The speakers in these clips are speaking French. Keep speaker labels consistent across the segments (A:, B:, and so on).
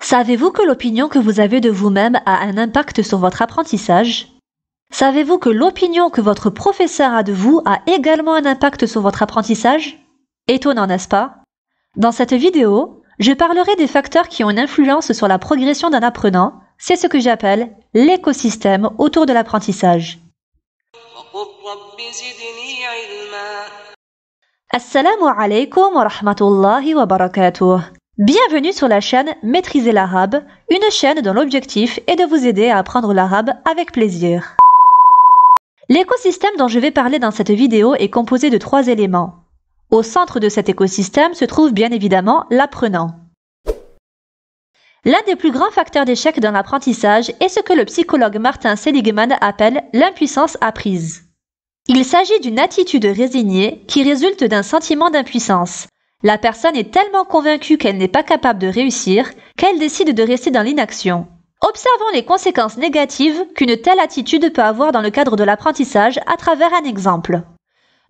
A: Savez-vous que l'opinion que vous avez de vous-même a un impact sur votre apprentissage? Savez-vous que l'opinion que votre professeur a de vous a également un impact sur votre apprentissage? Étonnant, n'est-ce pas? Dans cette vidéo, je parlerai des facteurs qui ont une influence sur la progression d'un apprenant. C'est ce que j'appelle l'écosystème autour de l'apprentissage. Assalamu alaikum wa rahmatullahi wa barakatuh. Bienvenue sur la chaîne Maîtriser l'arabe, une chaîne dont l'objectif est de vous aider à apprendre l'arabe avec plaisir. L'écosystème dont je vais parler dans cette vidéo est composé de trois éléments. Au centre de cet écosystème se trouve bien évidemment l'apprenant. L'un des plus grands facteurs d'échec dans l'apprentissage est ce que le psychologue Martin Seligman appelle l'impuissance apprise. Il s'agit d'une attitude résignée qui résulte d'un sentiment d'impuissance. La personne est tellement convaincue qu'elle n'est pas capable de réussir qu'elle décide de rester dans l'inaction. Observons les conséquences négatives qu'une telle attitude peut avoir dans le cadre de l'apprentissage à travers un exemple.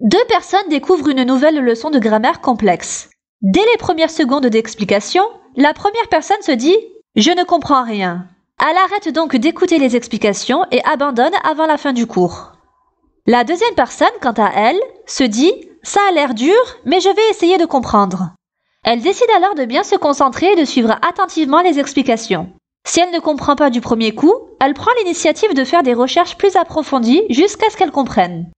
A: Deux personnes découvrent une nouvelle leçon de grammaire complexe. Dès les premières secondes d'explication, la première personne se dit ⁇ Je ne comprends rien ⁇ Elle arrête donc d'écouter les explications et abandonne avant la fin du cours. La deuxième personne, quant à elle, se dit ⁇ Ça a l'air dur, mais je vais essayer de comprendre ⁇ Elle décide alors de bien se concentrer et de suivre attentivement les explications. Si elle ne comprend pas du premier coup, elle prend l'initiative de faire des recherches plus approfondies jusqu'à ce qu'elle comprenne.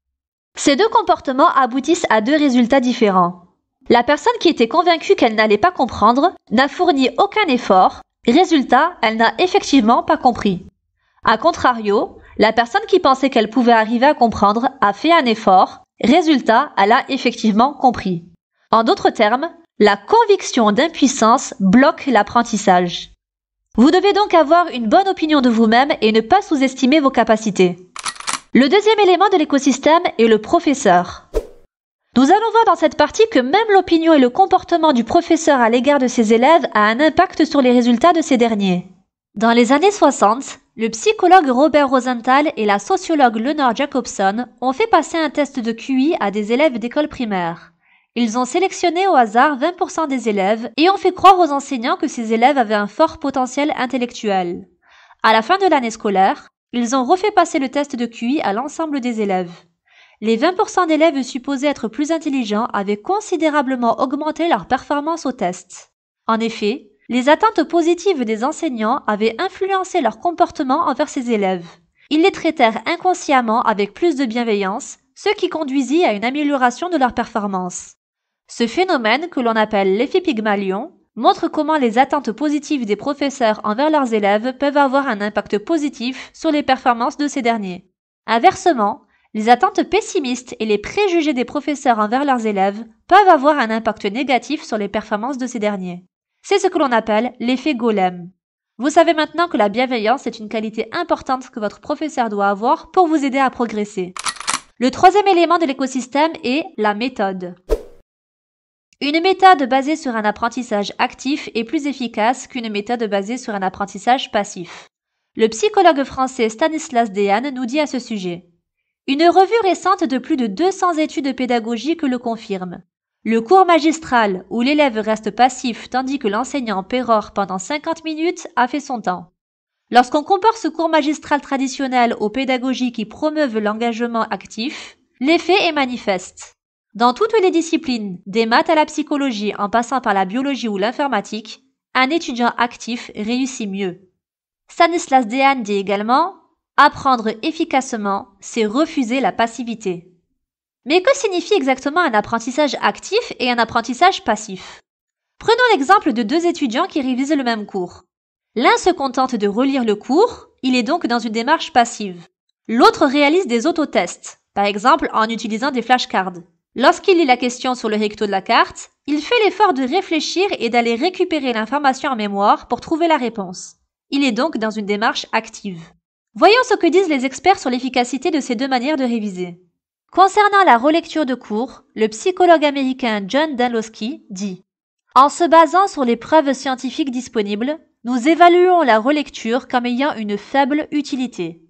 A: Ces deux comportements aboutissent à deux résultats différents. La personne qui était convaincue qu'elle n'allait pas comprendre n'a fourni aucun effort, résultat, elle n'a effectivement pas compris. A contrario, la personne qui pensait qu'elle pouvait arriver à comprendre a fait un effort, résultat, elle a effectivement compris. En d'autres termes, la conviction d'impuissance bloque l'apprentissage. Vous devez donc avoir une bonne opinion de vous-même et ne pas sous-estimer vos capacités. Le deuxième élément de l'écosystème est le professeur. Nous allons voir dans cette partie que même l'opinion et le comportement du professeur à l'égard de ses élèves a un impact sur les résultats de ces derniers. Dans les années 60, le psychologue Robert Rosenthal et la sociologue Lenore Jacobson ont fait passer un test de QI à des élèves d'école primaire. Ils ont sélectionné au hasard 20% des élèves et ont fait croire aux enseignants que ces élèves avaient un fort potentiel intellectuel. À la fin de l'année scolaire, ils ont refait passer le test de QI à l'ensemble des élèves. Les 20% d'élèves supposés être plus intelligents avaient considérablement augmenté leur performance au test. En effet, les attentes positives des enseignants avaient influencé leur comportement envers ces élèves. Ils les traitèrent inconsciemment avec plus de bienveillance, ce qui conduisit à une amélioration de leur performance. Ce phénomène, que l'on appelle l'effet Pygmalion, montre comment les attentes positives des professeurs envers leurs élèves peuvent avoir un impact positif sur les performances de ces derniers. Inversement, les attentes pessimistes et les préjugés des professeurs envers leurs élèves peuvent avoir un impact négatif sur les performances de ces derniers. C'est ce que l'on appelle l'effet golem. Vous savez maintenant que la bienveillance est une qualité importante que votre professeur doit avoir pour vous aider à progresser. Le troisième élément de l'écosystème est la méthode. Une méthode basée sur un apprentissage actif est plus efficace qu'une méthode basée sur un apprentissage passif. Le psychologue français Stanislas Dehaene nous dit à ce sujet. Une revue récente de plus de 200 études pédagogiques le confirme. Le cours magistral, où l'élève reste passif tandis que l'enseignant pérore pendant 50 minutes, a fait son temps. Lorsqu'on compare ce cours magistral traditionnel aux pédagogies qui promeuvent l'engagement actif, l'effet est manifeste. Dans toutes les disciplines, des maths à la psychologie en passant par la biologie ou l'informatique, un étudiant actif réussit mieux. Stanislas Dehaene dit également Apprendre efficacement, c'est refuser la passivité. Mais que signifie exactement un apprentissage actif et un apprentissage passif? Prenons l'exemple de deux étudiants qui révisent le même cours. L'un se contente de relire le cours, il est donc dans une démarche passive. L'autre réalise des autotests, par exemple en utilisant des flashcards. Lorsqu'il lit la question sur le recto de la carte, il fait l'effort de réfléchir et d'aller récupérer l'information en mémoire pour trouver la réponse. Il est donc dans une démarche active. Voyons ce que disent les experts sur l'efficacité de ces deux manières de réviser. Concernant la relecture de cours, le psychologue américain John Danlowski dit En se basant sur les preuves scientifiques disponibles, nous évaluons la relecture comme ayant une faible utilité.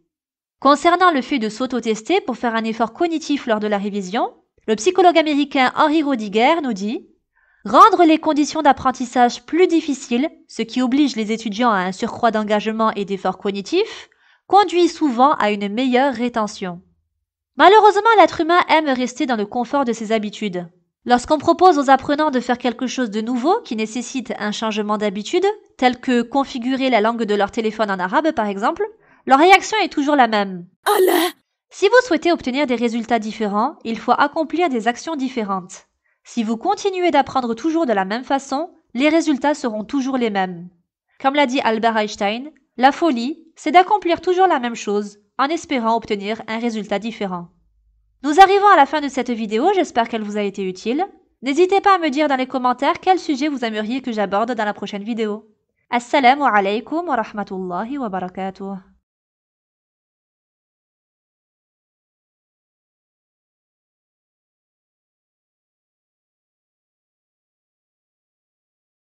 A: Concernant le fait de s'auto-tester pour faire un effort cognitif lors de la révision, le psychologue américain Henry Rodiger nous dit Rendre les conditions d'apprentissage plus difficiles, ce qui oblige les étudiants à un surcroît d'engagement et d'efforts cognitifs, conduit souvent à une meilleure rétention. Malheureusement, l'être humain aime rester dans le confort de ses habitudes. Lorsqu'on propose aux apprenants de faire quelque chose de nouveau qui nécessite un changement d'habitude, tel que configurer la langue de leur téléphone en arabe par exemple, leur réaction est toujours la même.
B: Allah
A: Si vous souhaitez obtenir des résultats différents, il faut accomplir des actions différentes. Si vous continuez d'apprendre toujours de la même façon, les résultats seront toujours les mêmes. Comme l'a dit Albert Einstein, la folie, c'est d'accomplir toujours la même chose en espérant obtenir un résultat différent. Nous arrivons à la fin de cette vidéo, j'espère qu'elle vous a été utile. N'hésitez pas à me dire dans les commentaires quel sujet vous aimeriez que j'aborde dans la prochaine vidéo. Assalamu alaikum wa rahmatullahi wa barakatuh.